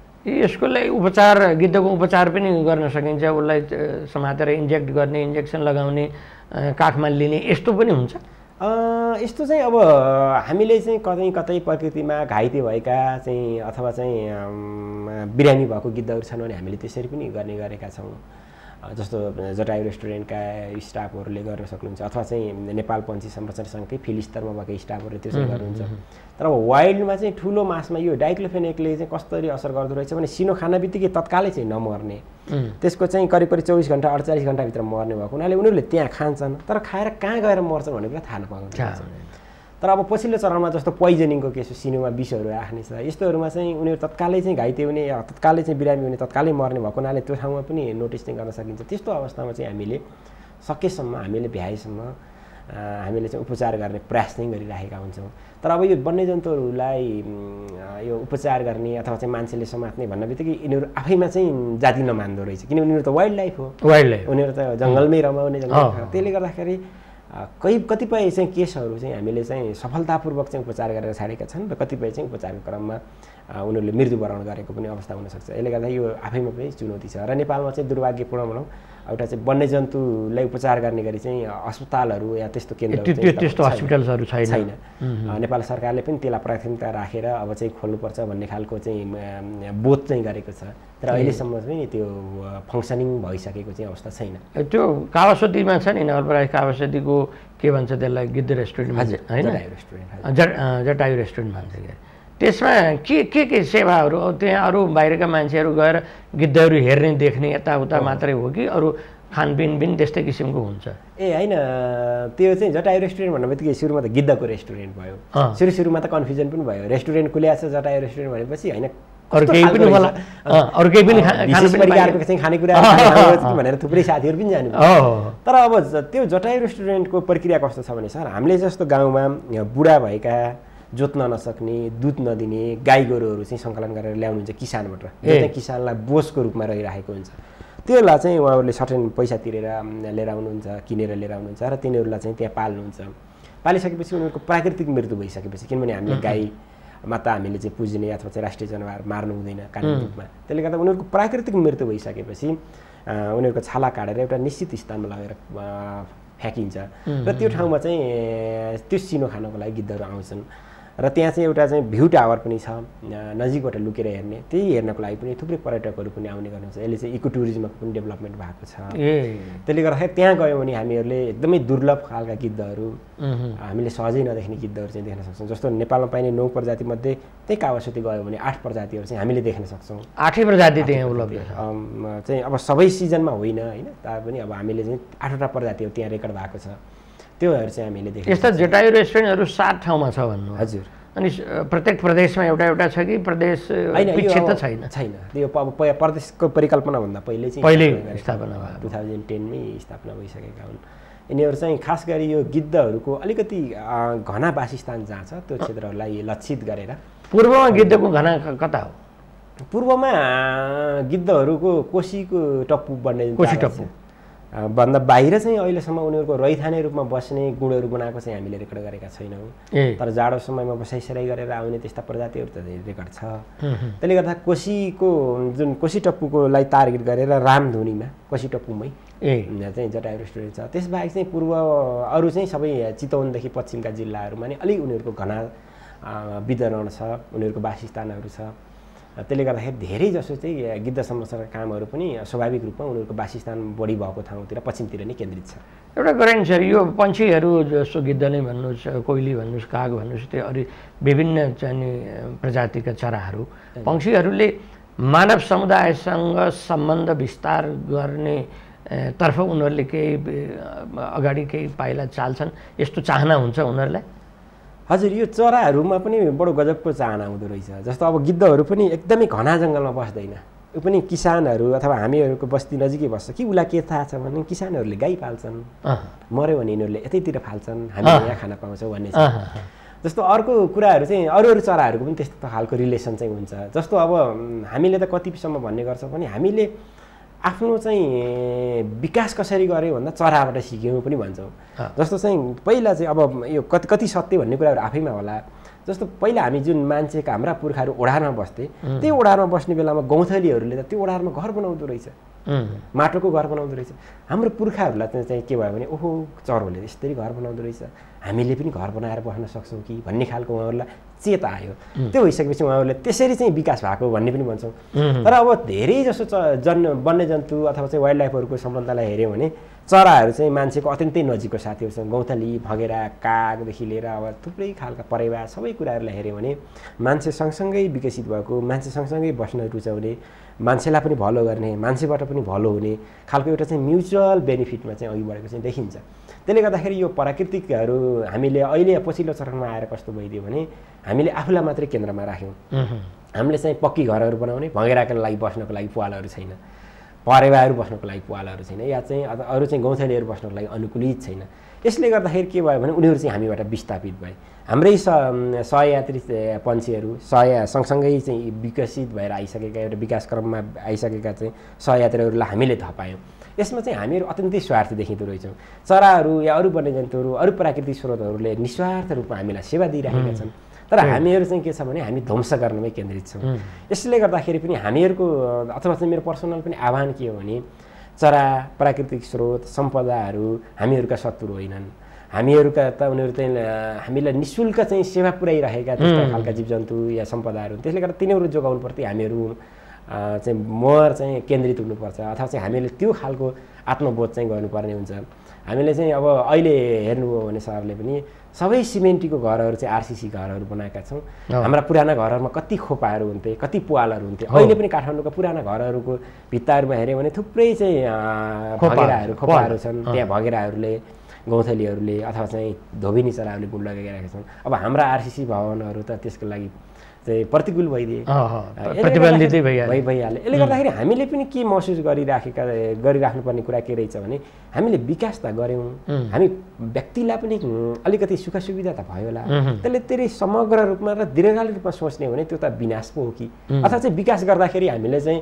यसको लागि उपचार गिद्धको उपचार पनि गर्न सकिन्छ उसलाई समातेर इन्जेक्ट गर्ने इन्जेक्सन लगाउने काखमा लिने यस्तो पनि हुन्छ? यस्तो चाहिँ अब हामीले चाहिँ कतै कतै प्रकृतिमा घाइते भएका चाहिँ अथवा चाहिँ बिरामी भएको गिद्धहरू छन् भने हामीले त्यसरी पनि गर्ने गरेका छौँ। जस्तो जटायु रेस्टुरेन्टका स्टाफहरूले गर्न सक्नुहुन्छ अथवा चाहिँ नेपाल पन्छी संरक्षण सङ्घकै फिल्ड स्तरमा भएका स्टाफहरूले त्यो चाहिँ गर्नुहुन्छ। तर अब वाइल्डमा चाहिँ ठुलो मासमा यो डाइक्लोफेनेकले चाहिँ कसरी असर गर्दो रहेछ भने सिनो खाना बित्तिकै तत्कालै चाहिँ नमर्ने। त्यसको चाहिँ करिब करिब चौबिस घन्टा अडचालिस घन्टाभित्र मर्ने भएको हुनाले उनीहरूले त्यहाँ खान्छन् तर खाएर कहाँ गएर मर्छन् भन्ने कुरा थाहा नपाउनु थाहा तर अब पछिल्लो चरणमा जस्तो पोइजनिङको केस सिनेमा विषहरू राख्ने छ। यस्तोहरूमा चाहिँ उनीहरू तत्कालै चाहिँ घाइते हुने तत्कालै चाहिँ बिरामी हुने तत्कालै मर्ने भएको हुनाले त्यो ठाउँमा पनि नोटिस चाहिँ गर्न सकिन्छ। त्यस्तो अवस्थामा चाहिँ हामीले सकेसम्म हामीले भ्याएसम्म हामीले चाहिँ उपचार गर्ने प्रयास चाहिँ गरिराखेका हुन्छौँ। तर अब यो वन्यजन्तुहरूलाई यो उपचार गर्ने अथवा चाहिँ मान्छेले समात्ने भन्ने बित्तिकै यिनीहरू आफैमा चाहिँ जाति नमान्दो रहेछ। किनभने उनीहरू त वाइल्ड लाइफ हो। वाइल्ड लाइफ उनीहरू त जङ्गलमै रमाउने जङ्गल। त्यसले गर्दाखेरि कहीँ कतिपय चाहिँ केसहरू चाहिँ हामीले चाहिँ सफलतापूर्वक चाहिँ उपचार गरेर छाडेका छन् र कतिपय चाहिँ उपचारको क्रममा उनीहरूले मृत्युवरण गरेको पनि अवस्था हुनसक्छ। यसले गर्दा यो आफैमा पनि चुनौती छ। र नेपालमा चाहिँ दुर्भाग्यपूर्ण भनौँ एउटा चाहिँ वन्यजन्तुलाई उपचार गर्ने गरी चाहिँ अस्पतालहरू या त्यस्तो चाहिँ त्यो त्यस्तो। हस्पिटल्सहरू छैन। नेपाल सरकारले पनि त्यसलाई प्राथमिकता राखेर अब चाहिँ खोल्नुपर्छ भन्ने खालको चाहिँ बोध चाहिँ गरेको छ। तर अहिलेसम्म पनि त्यो फङ्सनिङ भइसकेको चाहिँ अवस्था छैन। त्यो कावासोतीमा छ नि नवलपरासी कावासोतीको के भन्छ त्यसलाई गिद्ध रेस्टुरेन्ट भन्छ होइन? रेस्टुरेन्ट जटायु रेस्टुरेन्ट भन्छ क्या। त्यसमा के के के सेवाहरू? त्यहाँ अरू बाहिरका मान्छेहरू गएर गिद्धहरू हेर्ने देख्ने यताउता मात्रै हो कि अरू खानपिन पनि त्यस्तै किसिमको हुन्छ? ए होइन त्यो चाहिँ जटायु रेस्टुरेन्ट भन्ने बित्तिकै सुरुमा त गिद्धको रेस्टुरेन्ट भयो। सुरु सुरुमा त कन्फ्युजन पनि भयो। रेस्टुरेन्ट खुलिएको छ जटायु रेस्टुरेन्ट भनेपछि होइन पनि होला। पनि परिकारको। चाहिँ खानेकुरा भनेर थुप्रै साथीहरू पनि जानु तर अब त्यो जटायु रेस्टुरेन्टको प्रक्रिया कस्तो छ भने सर हामीले जस्तो गाउँमा बुढा भएका जोत्न नसक्ने दुध नदिने गाई गोरुहरू चाहिँ सङ्कलन गरेर ल्याउनुहुन्छ किसानबाट जो। चाहिँ किसानलाई बोझको रूपमा रहिरहेको हुन्छ। त्योलाई चाहिँ उहाँहरूले सर्टेन पैसा तिरेर लिएर आउनुहुन्छ किनेर लिएर आउनुहुन्छ र तिनीहरूलाई चाहिँ त्यहाँ पाल्नुहुन्छ। पालिसकेपछि उनीहरूको प्राकृतिक मृत्यु भइसकेपछि किनभने हामीले गाई माता हामीले चाहिँ पुज्ने अथवा चाहिँ राष्ट्रिय जनावर मार्नु हुँदैन कानुनी रूपमा। त्यसले गर्दा उनीहरूको प्राकृतिक मृत्यु भइसकेपछि उनीहरूको छाला काटेर एउटा निश्चित स्थानमा लगेर फ्याँकिन्छ। र त्यो ठाउँमा चाहिँ त्यो सिनो खानको लागि गिद्धहरू आउँछन्। र त्यहाँ चाहिँ एउटा चाहिँ भ्यू टावर पनि छ नजिकबाट लुकेर हेर्ने त्यही हेर्नको लागि पनि थुप्रै पर्यटकहरू पनि आउने गर्नुहुन्छ। यसले चाहिँ इको टुरिज्मको पनि डेभलपमेन्ट भएको छ। त्यसले गर्दाखेरि त्यहाँ गयो भने हामीहरूले एकदमै दुर्लभ खालका गिद्धहरू। हामीले सहजै नदेख्ने गिद्धहरू चाहिँ देख्न सक्छौँ। जस्तो नेपालमा पाइने नौ प्रजातिमध्ये त्यही कावासुती गयो भने आठ प्रजातिहरू चाहिँ हामीले देख्न सक्छौँ। आठै प्रजाति त्यहाँ उपलब्ध चाहिँ अब सबै सिजनमा होइन होइन? तापनि अब हामीले चाहिँ आठवटा प्रजातिहरू त्यहाँ रेकर्ड भएको छ। त्योहरू चाहिँ हामीले देख्न यस्ता जटायु रेस्टुरेन्टहरू सात ठाउँमा छ भन्नु। हजुर। अनि प्रत्येक प्रदेशमा एउटा एउटा छ कि प्रदेश यो त छैन? छैन। त्यो अब प्रदेशको परिकल्पनाभन्दा पहिले चाहिँ गरेका स्थापना भयो। टु थाउजन्ड टेनमै स्थापना भइसकेका हुन्। यिनीहरू चाहिँ खास गरी यो गिद्धहरूको अलिकति घना वासस्थान जहाँ छ त्यो क्षेत्रहरूलाई लक्षित गरेर। पूर्वमा गिद्धको घना कता हो? पूर्वमा गिद्धहरूको कोसीको टप्पु बन्ने कोसी टप्पु। भन्दा बाहिर चाहिँ अहिलेसम्म उनीहरूको रैथाने रूपमा बस्ने गुणहरू बनाएको चाहिँ हामीले रेकर्ड गरेका छैनौँ। तर जाडो समयमा बसाइसराई गरेर आउने त्यस्ता प्रजातिहरू त रेकर्ड छ। त्यसले गर्दा कोसीको जुन कोसी टप्पुकोलाई टार्गेट गरेर रामधुनीमा कोसी टप्पुमै चाहिँ जटायु रेस्टुरेन्ट छ। त्यसबाहेक चाहिँ पूर्व अरू चाहिँ सबै चितवनदेखि पश्चिमका जिल्लाहरूमा नि अलिक उनीहरूको घना वितरण छ उनीहरूको वासस्थानहरू छ। त्यसले गर्दाखेरि धेरै जसो चाहिँ गिद्ध संरक्षणका कामहरू पनि स्वाभाविक रूपमा उनीहरूको वासस्थान बढी भएको ठाउँतिर पश्चिमतिर नै केन्द्रित छ। एउटा गराइन्छ सर यो पन्छीहरू जस्तो गिद्ध नै भन्नुहोस् कोइली भन्नुहोस् काग भन्नुहोस् त्यो अरू विभिन्न चाहिँ प्रजातिका चराहरू पक्षीहरूले मानव समुदायसँग सम्बन्ध विस्तार गर्ने तर्फ उनीहरूले केही अगाडि केही पाइला चाल्छन् यस्तो चाहना हुन्छ उनीहरूलाई? हजुर यो चराहरूमा पनि बडो गजबको चाहना हुँदो रहेछ। जस्तो अब गिद्धहरू पनि एकदमै घना जङ्गलमा बस्दैन। यो पनि किसानहरू अथवा हामीहरूको बस्ती नजिकै बस्छ। कि उसलाई के थाहा छ भने किसानहरूले गाई पाल्छन्। मऱ्यो भने यिनीहरूले यतैतिर फाल्छन्। हामीले यहाँ खान पाउँछौँ भन्ने छ। जस्तो अर्को कुराहरू चाहिँ अरू अरू चराहरूको पनि त्यस्तो खालको रिलेसन चाहिँ हुन्छ। जस्तो अब हामीले त कतिसम्म भन्ने गर्छौँ भने हामीले आफ्नो चाहिँ विकास कसरी गर्यो भन्दा चराबाट सिक्यौँ पनि भन्छौँ। जस्तो चाहिँ पहिला चाहिँ अब यो कति कति सत्य भन्ने कुराहरू आफैमा होला। जस्तो पहिला हामी जुन मान्छेका हाम्रा पुर्खाहरू ओढारमा बस्थे त्यही ओढारमा बस्ने बेलामा गौँथलीहरूले त त्यो ओढारमा घर बनाउँदो रहेछ। माटोको घर बनाउँदो रहेछ। हाम्रो पुर्खाहरूलाई चाहिँ के भयो भने ओहो चरोले यसरी घर बनाउँदो रहेछ। हामीले पनि घर बनाएर बस्न सक्छौँ कि भन्ने खालको उहाँहरूलाई चेत आयो। त्यो भइसकेपछि उहाँहरूले त्यसरी चाहिँ विकास भएको भन्ने पनि भन्छौँ। तर अब धेरै जसो च जन वन्यजन्तु अथवा चाहिँ वाइल्ड लाइफहरूको सम्बन्धलाई हेऱ्यौँ भने चराहरू चाहिँ मान्छेको अत्यन्तै नजिकको साथीहरू छन् गौँथली भँगेरा कागदेखि लिएर अब थुप्रै खालका परेवा सबै कुराहरूलाई हेऱ्यौँ भने मान्छे सँगसँगै विकसित भएको मान्छे सँगसँगै बस्न रुचाउने मान्छेलाई पनि भलो गर्ने मान्छेबाट पनि भलो हुने खालको एउटा चाहिँ म्युचुअल बेनिफिटमा चाहिँ अघि बढेको चाहिँ देखिन्छ। त्यसले गर्दाखेरि यो प्राकृतिकहरू हामीले अहिले पछिल्लो चरणमा आएर कस्तो भइदियो भने हामीले आफूलाई मात्रै केन्द्रमा राख्यौँ। हामीले चाहिँ पक्की घरहरू बनाउने भँगेराको लागि बस्नको लागि पालहरू छैन। परेवाहरू बस्नको लागि पालहरू छैन या चाहिँ अरू चाहिँ गौँथलीहरू बस्नको लागि अनुकूलित छैन। यसले गर्दाखेरि के भयो भने उनीहरू चाहिँ हामीबाट विस्थापित भए। हाम्रै स सहयात्री पन्छीहरू सह सँगसँगै चाहिँ विकसित भएर आइसकेका एउटा विकास क्रममा आइसकेका चाहिँ सहयात्रीहरूलाई हामीले थपायौँ यसमा चाहिँ हामीहरू अत्यन्तै स्वार्थी देखिँदो रहेछौँ। चराहरू या अरू वन्यजन्तुहरू अरू प्राकृतिक स्रोतहरूले निस्वार्थ रूपमा हामीलाई सेवा दिइरहेका छन्। तर हामीहरू चाहिँ के छ भने हामी ध्वंस गर्नमै केन्द्रित छौँ। यसले गर्दाखेरि पनि हामीहरूको अथवा चाहिँ मेरो पर्सनल पनि आह्वान के हो भने चरा प्राकृतिक स्रोत सम्पदाहरू हामीहरूका शत्रु होइनन्। हामीहरूका त उनीहरू चाहिँ हामीलाई नि शुल्क चाहिँ सेवा पुऱ्याइरहेका त्यस्ता खालका जीवजन्तु या सम्पदाहरू। त्यसले गर्दा तिनीहरू जोगाउनुप्रति हामीहरू चाहिँ मोर चाहिँ केन्द्रित हुनुपर्छ अथवा चाहिँ हामीले त्यो खालको आत्मबोध चाहिँ गर्नुपर्ने हुन्छ। हामीले चाहिँ अब अहिले हेर्नुभयो भने सरले पनि सबै सिमेन्टीको घरहरू चाहिँ आरसिसी घरहरू बनाएका छौँ। हाम्रा पुराना घरहरूमा कति खोपाहरू हुन्थे कति पुवालहरू हुन्थे अहिले पनि काठमाडौँका पुराना घरहरूको भित्ताहरूमा हेऱ्यो भने थुप्रै चाहिँ भगेराहरू खोपाहरू। छन्। त्यहाँ भगेराहरूले गौँथलीहरूले अथवा चाहिँ धोबिनी चराहरूले गुण लगाइरहेका छन् अब हाम्रा आरसिसी भवनहरू त त्यसको लागि चाहिँ प्रतिकूल भइदिए प्रतिबन्धितै भइहाल्यो भइ भइहाल्यो यसले गर्दाखेरि हामीले पनि के महसुस गरिराखेका गरिराख्नुपर्ने कुरा के रहेछ भने हामीले विकास त गऱ्यौँ हामी व्यक्तिलाई पनि अलिकति सुख सुविधा त भयो होला त्यसले धेरै समग्र रूपमा र दीर्घकालीन रूपमा सोच्ने हो भने त्यो त विनाश पो हो कि अथवा चाहिँ विकास गर्दाखेरि हामीले चाहिँ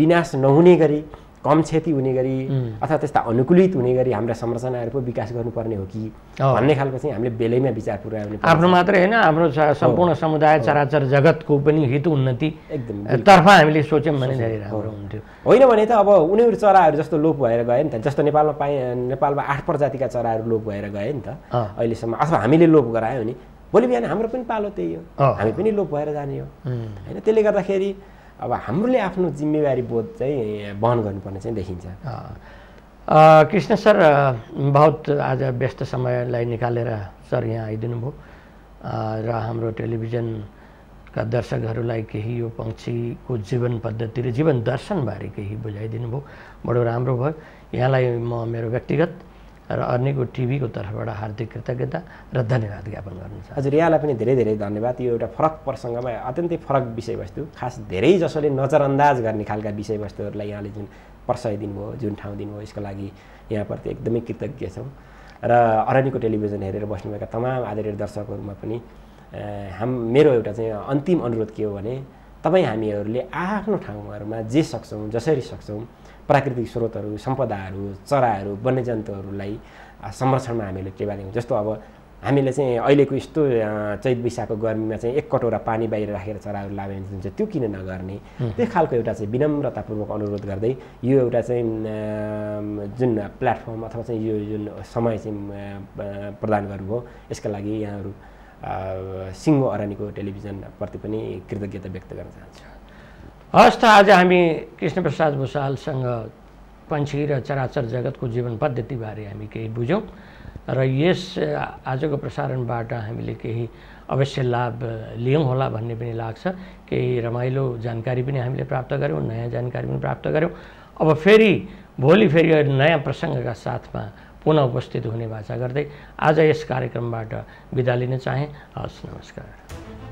विनाश नहुने गरी कम क्षति हुने गरी अथवा त्यस्ता अनुकूलित हुने गरी हाम्रा संरचनाहरू पो विकास गर्नुपर्ने हो कि। भन्ने खालको चाहिँ हामीले बेलैमा विचार पुऱ्याउने पर्छ। आफ्नो मात्रै होइन हाम्रो सम्पूर्ण समुदाय चराचर जगतको पनि हित उन्नति एकदम तर्फ हामीले सोच्यौँ भने धेरै राम्रो हुन्थ्यो। होइन भने त अब उनीहरू चराहरू जस्तो लोप भएर गए नि त जस्तो नेपालमा पाए नेपालमा आठ प्रजातिका चराहरू लोप भएर गए नि त। अहिलेसम्म अथवा हामीले लोप गरायो भने भोलि बिहान हाम्रो पनि पालो त्यही हो। हामी पनि लोप भएर जाने हो। होइन त्यसले गर्दाखेरि अब हामीले आफ्नो जिम्मेवारी बोध चाहिँ वहन गर्नुपर्ने चाहिँ देखिन्छ। कृष्ण सर बहुत आज व्यस्त समयलाई निकालेर सर यहाँ आइदिनु भयो र हाम्रो टेलिभिजनका दर्शकहरूलाई केही यो पक्षीको जीवन पद्धति र जीवन दर्शनबारे केही बुझाइदिनु भयो बडो राम्रो भयो। यहाँलाई म मेरो व्यक्तिगत र अर्नेको टिभीको तर्फबाट हार्दिक कृतज्ञता र धन्यवाद ज्ञापन गर्नु चाहन्छु। हजुर यहाँलाई पनि धेरै धेरै धन्यवाद। यो एउटा फरक प्रसङ्गमा अत्यन्तै फरक विषयवस्तु खास धेरै जसोले नजरअन्दाज गर्ने खालका विषयवस्तुहरूलाई यहाँले जुन प्रशय दिनुभयो जुन ठाउँ दिनुभयो यसको लागि यहाँप्रति एकदमै कृतज्ञ छौँ। र अरनीको टेलिभिजन हेरेर बस्नुभएका तमाम आदरणीय दर्शकहरूमा पनि हाम मेरो एउटा चाहिँ अन्तिम अनुरोध के हो भने तपाईँ हामीहरूले आफ्नो ठाउँहरूमा जे सक्छौँ जसरी सक्छौँ प्राकृतिक स्रोतहरू सम्पदाहरू चराहरू वन्यजन्तुहरूलाई संरक्षणमा हामीले टेवा दिउँ जस्तो अब हामीले चाहिँ अहिलेको यस्तो चैत वैशाखको गर्मीमा चाहिँ एक कटोरा पानी बाहिर राखेर चराहरू लाभे हुन्छ त्यो किन नगर्ने? त्यो खालको एउटा चाहिँ विनम्रतापूर्वक अनुरोध गर्दै यो एउटा चाहिँ जुन प्लेटफर्म अथवा चाहिँ यो जुन समय चाहिँ प्रदान गर्नुभयो यसका लागि यहाँहरू सिङ्गो अरानीको टेलिभिजनप्रति पनि कृतज्ञता व्यक्त गर्न चाहन्छु। हस् त आज हामी कृष्णप्रसाद भूषालसँग पन्छी र चराचर जगतको जीवन पद्धतिबारे हामी केही बुझ्यौँ र यस आजको प्रसारणबाट हामीले केही अवश्य लाभ लियौँ होला भन्ने पनि लाग्छ। जानकारी पनि हामीले प्राप्त गऱ्यौँ नयाँ जानकारी पनि प्राप्त गऱ्यौँ अब फेरि, भोलि फेरि नयाँ प्रसङ्गका साथमा पुनः उपस्थित हुने भाषा गर्दै आज यस कार्यक्रमबाट बिदा लिन चाहेँ। हस् नमस्कार।